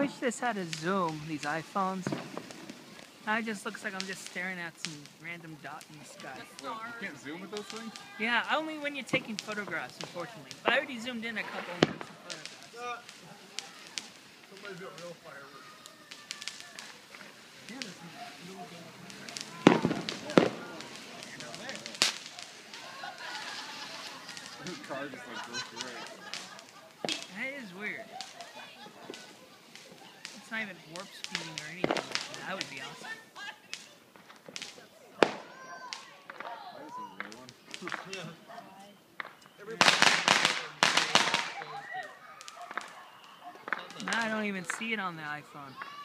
wish this had a zoom, these iPhones. Now it just looks like I'm just staring at some random dot in the sky. Wait, you can't zoom with those things? Yeah, only when you're taking photographs, unfortunately. But I already zoomed in a couple and took some photographs. Somebody's got real fireworks. Yeah, there's some little This car just like goes through it. That is weird. It's not even warp speeding or anything. That would be awesome. One. Now I don't even see it on the iPhone.